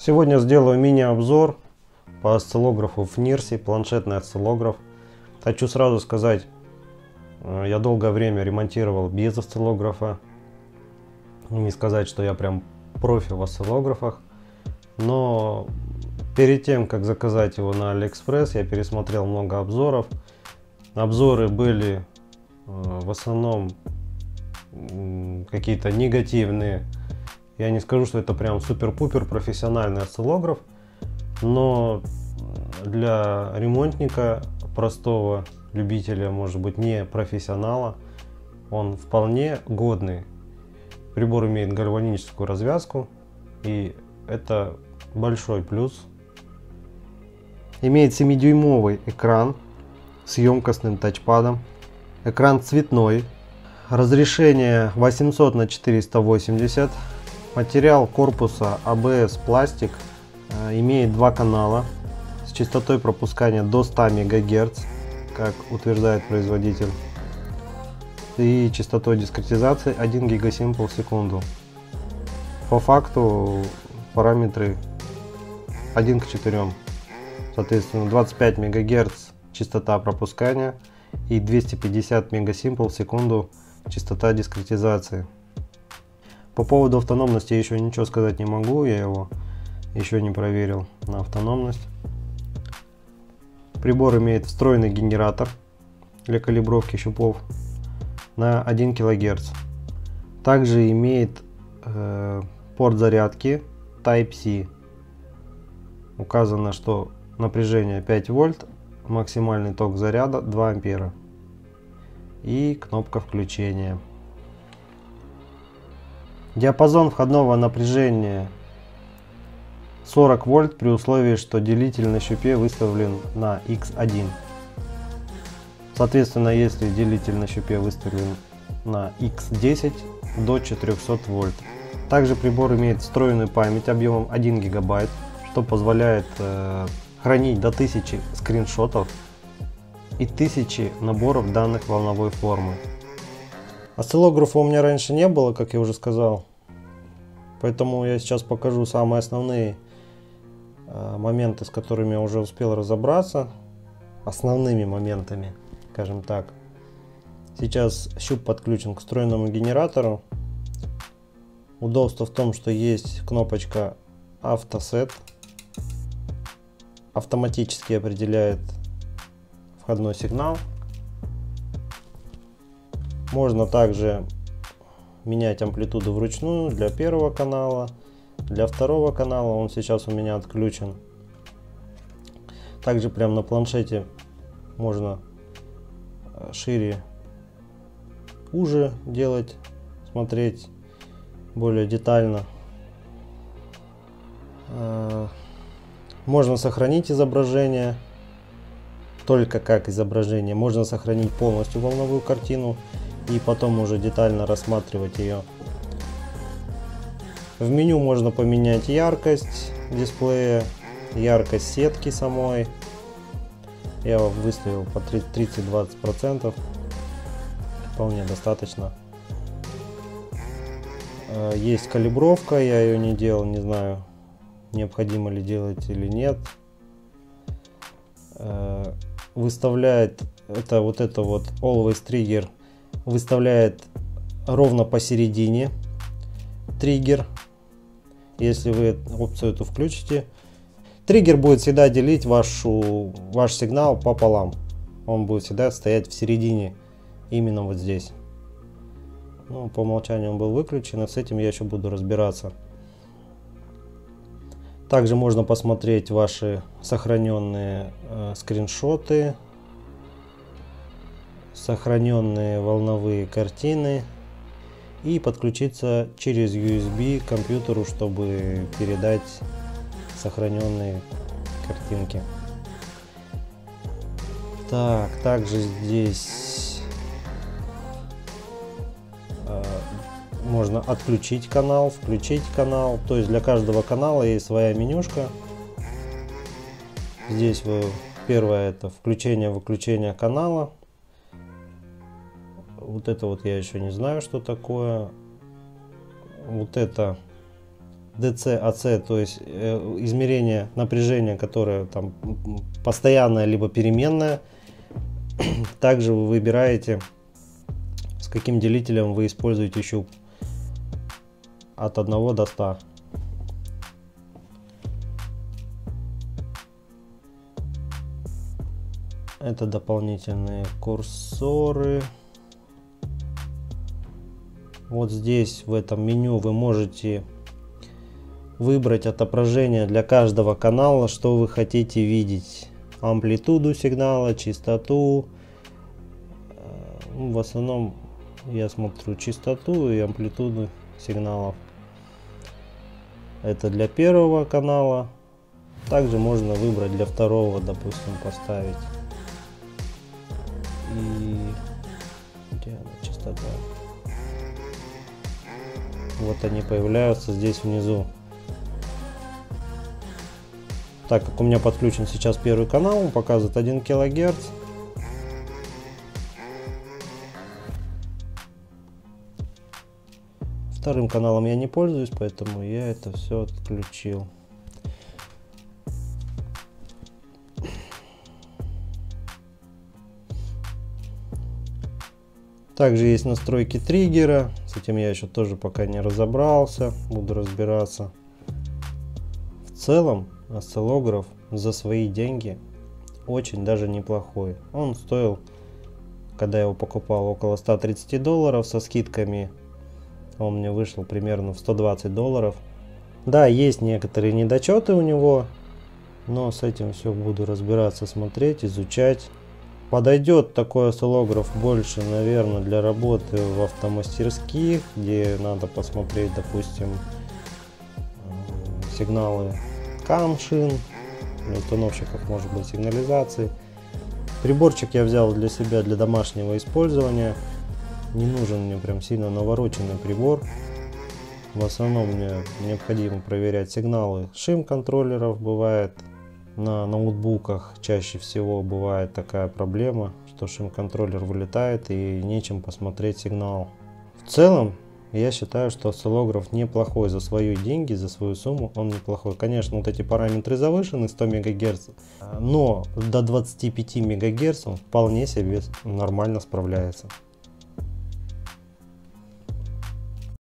Сегодня сделаю мини-обзор по осциллографу FNIRSI, планшетный осциллограф. Хочу сразу сказать, э, я долгое время ремонтировал без осциллографа. Не сказать, что я прям профи в осциллографах. Но перед тем, как заказать его на Алиэкспресс, я пересмотрел много обзоров. Обзоры были э, в основном какие-то негативные. Я не скажу, что это прям супер-пупер профессиональный осциллограф, но для ремонтника, простого любителя, может быть, не профессионала, он вполне годный. Прибор имеет гальваническую развязку, и это большой плюс. Имеет 7-дюймовый экран с емкостным тачпадом. Экран цветной, Разрешение 800 на 480. Материал корпуса ABS пластик. Э, имеет два канала с частотой пропускания до 100 МГц, как утверждает производитель. И частотой дискретизации 1 гигасимпл в секунду. По факту параметры 1 к 4. Соответственно 25 МГц частота пропускания и 250 мегасимпл в секунду частота дискретизации. По поводу автономности еще ничего сказать не могу, я его еще не проверил на автономность. Прибор имеет встроенный генератор для калибровки щупов на 1 кГц. Также имеет э, порт зарядки Type-C. Указано, что напряжение 5 вольт, максимальный ток заряда 2 ампера и кнопка включения. Диапазон входного напряжения 40 вольт при условии, что делитель на щупе выставлен на X1. Соответственно, если делитель на щупе выставлен на X10 до 400 вольт. Также прибор имеет встроенную память объемом 1 гигабайт, что позволяет э, хранить до 1000 скриншотов и тысячи наборов данных волновой формы. Осциллографа у меня раньше не было, как я уже сказал. Поэтому я сейчас покажу самые основные э, моменты, с которыми я уже успел разобраться. Основными моментами, скажем так. Сейчас щуп подключен к встроенному генератору. Удобство в том, что есть кнопочка автосет. Автоматически определяет входной сигнал. Можно также менять амплитуду вручную для первого канала. Для второго канала он сейчас у меня отключен. Также прямо на планшете можно э, шире, уже делать, смотреть более детально. Э, можно сохранить изображение только как изображение. Можно сохранить полностью волновую картину и потом уже детально рассматривать ее. В меню можно поменять яркость дисплея, яркость сетки самой. Я выставил по 30-20%. Вполне достаточно. Э, есть калибровка, я ее не делал, не знаю, необходимо ли делать или нет. Э, выставляет это вот это вот always trigger выставляет ровно посередине триггер. Если вы опцию эту включите триггер будет всегда делить вашу ваш сигнал пополам. Он будет всегда стоять в середине именно вот здесь. Ну, по умолчанию он был выключен, и с этим я еще буду разбираться. Также можно посмотреть ваши сохраненные э, скриншоты, сохраненные волновые картины и подключиться через USB к компьютеру, чтобы передать сохраненные картинки. Так, также здесь можно отключить канал, включить канал. То есть для каждого канала есть своя менюшка. Здесь вы первое это включение-выключение канала. Вот это вот я еще не знаю, что такое. Вот это DC, AC, то есть э, измерение напряжения, которое там постоянное либо переменное. Также вы выбираете, с каким делителем вы используете щуп от 1 до 100. Это дополнительные курсоры. Вот здесь в этом меню вы можете выбрать отображение для каждого канала, что вы хотите видеть. Амплитуду сигнала, частоту. Э, ну, в основном я смотрю частоту и амплитуду сигналов. Это для первого канала. Также можно выбрать для второго, допустим, поставить. И где она частота? Вот они появляются здесь внизу. Так как у меня подключен сейчас первый канал, он показывает 1 килогерц. Вторым каналом я не пользуюсь, поэтому я это все отключил. Также есть настройки триггера. С этим я еще тоже пока не разобрался. Буду разбираться. В целом осциллограф за свои деньги очень даже неплохой. Он стоил, когда я его покупал, около 130 долларов со скидками. Он мне вышел примерно в 120 долларов. Да, есть некоторые недочеты у него, но с этим все буду разбираться, смотреть, изучать. Подойдет такой осциллограф больше, наверное, для работы в автомастерских, где надо посмотреть, допустим, э, сигналы камшин, установщиков может быть сигнализации. Приборчик я взял для себя для домашнего использования. Не нужен мне прям сильно навороченный прибор. В основном мне необходимо проверять сигналы шим контроллеров. Бывает на ноутбуках чаще всего бывает такая проблема, что шим-контроллер вылетает и нечем посмотреть сигнал. В целом, я считаю, что осциллограф неплохой за свои деньги, за свою сумму, он неплохой. Конечно, вот эти параметры завышены, 100 МГц, но до 25 МГц он вполне себе нормально справляется.